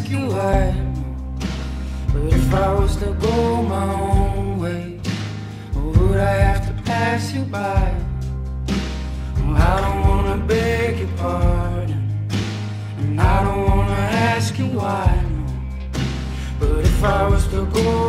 why. But if I was to go my own way, would I have to pass you by? Well, I don't wanna beg your pardon, and I don't wanna ask you why. But if I was to go